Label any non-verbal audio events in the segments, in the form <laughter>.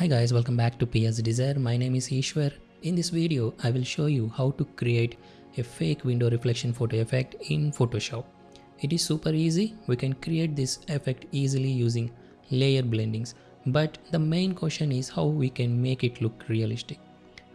Hi guys, welcome back to PS Desire. My name is Ishwar. In this video, I will show you how to create a fake window reflection photo effect in Photoshop. It is super easy. We can create this effect easily using layer blendings. But the main question is how we can make it look realistic.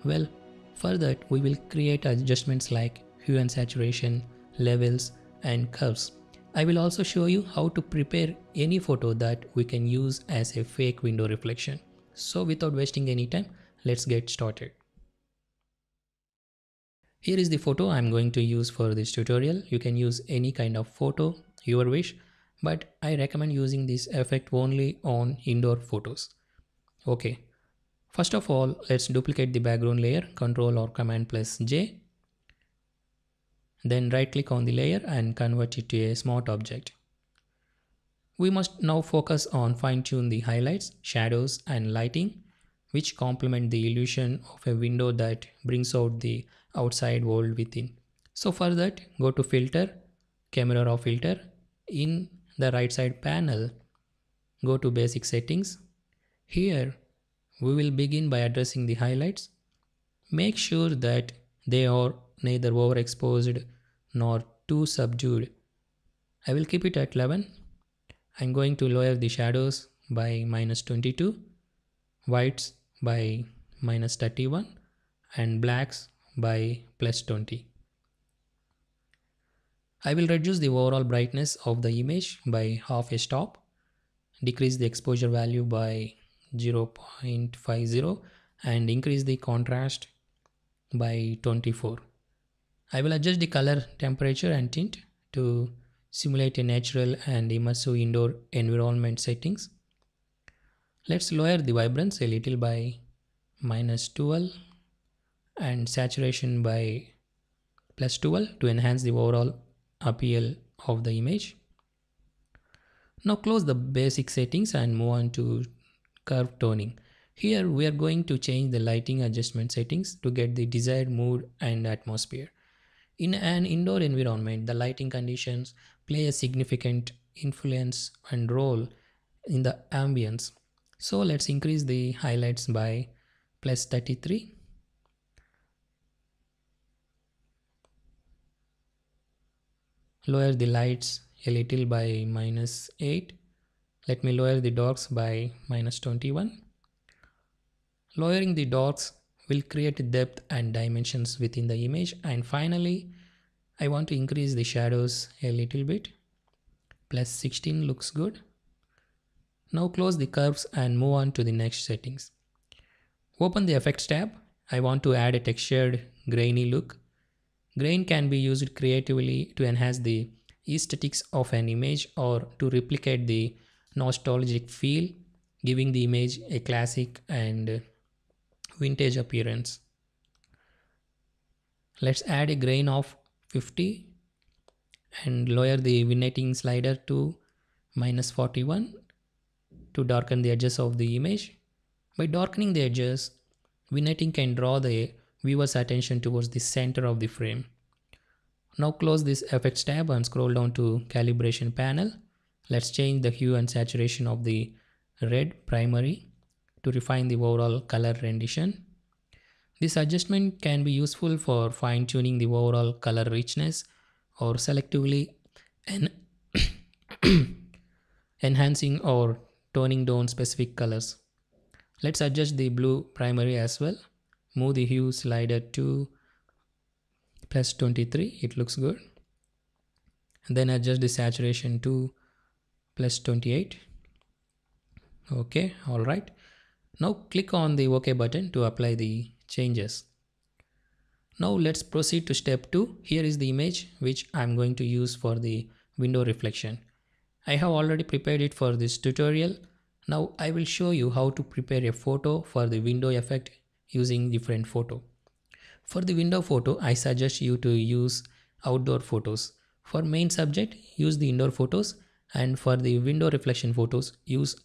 Well, for that, we will create adjustments like hue and saturation, levels, and curves. I will also show you how to prepare any photo that we can use as a fake window reflection. So without wasting any time, let's get started. Here is the photo I'm going to use for this tutorial. You can use any kind of photo, your wish, but I recommend using this effect only on indoor photos. Okay, first of all, let's duplicate the background layer, Control or Command plus J. Then right click on the layer and convert it to a smart object. We must now focus on fine tune the highlights, shadows and lighting which complement the illusion of a window that brings out the outside world within. So for that go to filter, camera raw filter. In the right side panel go to basic settings. Here we will begin by addressing the highlights. Make sure that they are neither overexposed nor too subdued. I will keep it at 11 I'm going to lower the shadows by minus 22, whites by minus 31 and blacks by plus 20. I will reduce the overall brightness of the image by half a stop, decrease the exposure value by 0.50 and increase the contrast by 24. I will adjust the color temperature and tint to simulate a natural and immersive indoor environment settings. Let's lower the vibrance a little by minus 12 and saturation by plus 12 to enhance the overall appeal of the image. Now close the basic settings and move on to curve toning. Here we are going to change the lighting adjustment settings to get the desired mood and atmosphere. In an indoor environment, the lighting conditions play a significant influence and role in the ambience. So let's increase the highlights by plus 33. Lower the lights a little by minus 8. Let me lower the darks by minus 21. Lowering the darks will create depth and dimensions within the image and finally I want to increase the shadows a little bit. Plus 16 looks good. Now close the curves and move on to the next settings. Open the effects tab. I want to add a textured grainy look. Grain can be used creatively to enhance the aesthetics of an image or to replicate the nostalgic feel giving the image a classic and vintage appearance. Let's add a grain of 50 and lower the vignetting slider to minus 41 to darken the edges of the image. By darkening the edges, vignetting can draw the viewer's attention towards the center of the frame. Now close this effects tab and scroll down to calibration panel. Let's change the hue and saturation of the red primary to refine the overall color rendition. This adjustment can be useful for fine tuning the overall color richness or selectively en <coughs> enhancing or toning down specific colors. Let's adjust the blue primary as well. Move the hue slider to plus 23, it looks good. And then adjust the saturation to plus 28. Okay, all right. Now click on the OK button to apply the changes. Now let's proceed to step 2. Here is the image which I'm going to use for the window reflection. I have already prepared it for this tutorial. Now I will show you how to prepare a photo for the window effect using different photo. For the window photo, I suggest you to use outdoor photos. For main subject, use the indoor photos and for the window reflection photos, use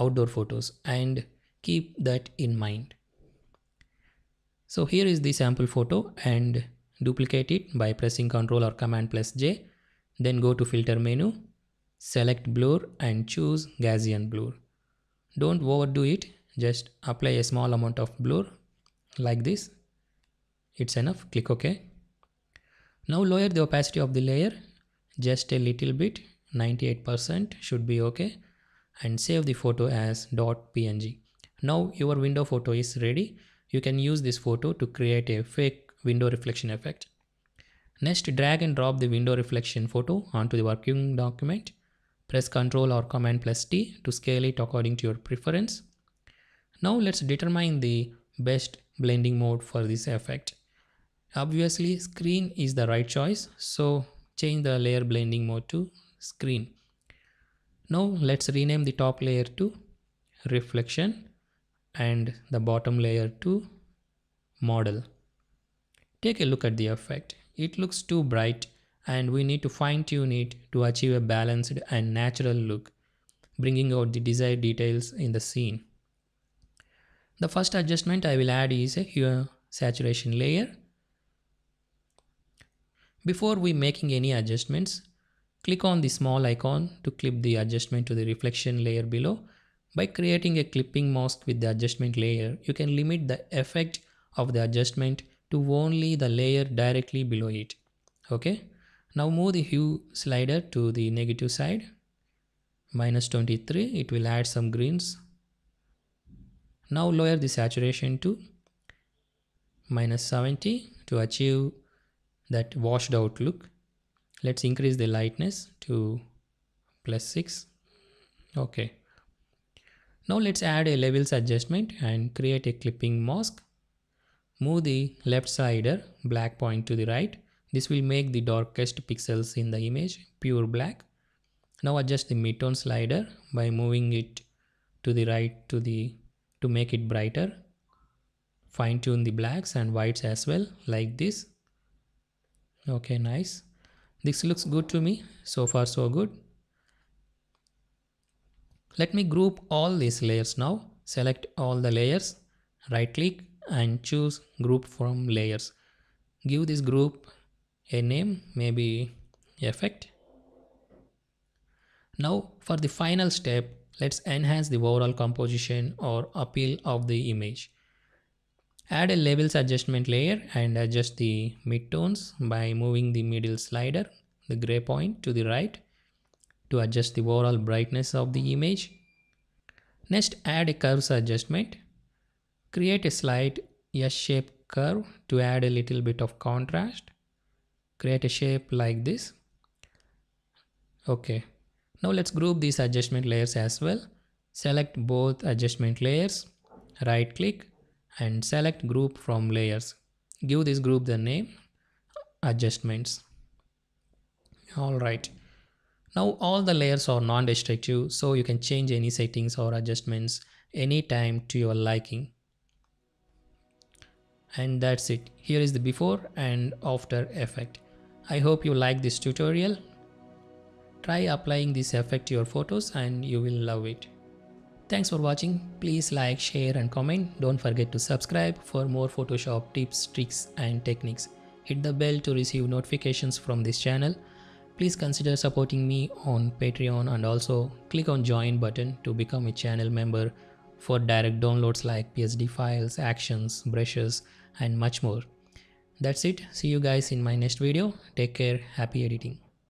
outdoor photos and keep that in mind. So here is the sample photo and duplicate it by pressing Ctrl or Command plus J. Then go to filter menu, select blur and choose Gaussian blur. Don't overdo it just apply a small amount of blur like this it's enough click ok now lower the opacity of the layer just a little bit 98% should be okay and save the photo as .png now your window photo is ready you can use this photo to create a fake window reflection effect next drag and drop the window reflection photo onto the working document press ctrl or command plus t to scale it according to your preference now let's determine the best blending mode for this effect. Obviously screen is the right choice so change the layer blending mode to screen. Now let's rename the top layer to reflection and the bottom layer to model. Take a look at the effect. It looks too bright and we need to fine tune it to achieve a balanced and natural look, bringing out the desired details in the scene. The first adjustment I will add is a hue saturation layer. Before we making any adjustments, click on the small icon to clip the adjustment to the reflection layer below. By creating a clipping mask with the adjustment layer, you can limit the effect of the adjustment to only the layer directly below it. Okay. Now move the hue slider to the negative side. Minus 23, it will add some greens now lower the saturation to minus 70 to achieve that washed out look. Let's increase the lightness to plus 6. Okay. Now let's add a levels adjustment and create a clipping mask. Move the left sider uh, black point to the right. This will make the darkest pixels in the image pure black. Now adjust the midtone slider by moving it to the right to the to make it brighter fine tune the blacks and whites as well like this okay nice this looks good to me so far so good let me group all these layers now. Select all the layers. Right click and choose group from layers. Give this group a name maybe effect. Now for the final step Let's enhance the overall composition or appeal of the image. Add a levels adjustment layer and adjust the midtones by moving the middle slider, the gray point to the right to adjust the overall brightness of the image. Next add a curves adjustment. Create a slight S-shaped curve to add a little bit of contrast. Create a shape like this. Okay, now let's group these adjustment layers as well. Select both adjustment layers, right click and select group from layers. Give this group the name adjustments. Alright. Now all the layers are non-destructive so you can change any settings or adjustments anytime to your liking. And that's it. Here is the before and after effect. I hope you like this tutorial. Try applying this effect to your photos and you will love it. Thanks for watching. Please like, share and comment. Don't forget to subscribe for more Photoshop tips, tricks and techniques. Hit the bell to receive notifications from this channel. Please consider supporting me on Patreon and also click on join button to become a channel member for direct downloads like PSD files, actions, brushes and much more. That's it. See you guys in my next video. Take care. Happy editing.